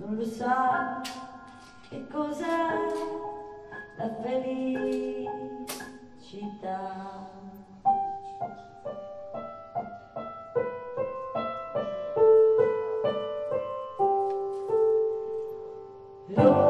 non lo sa che cos'è la felicità. Lord.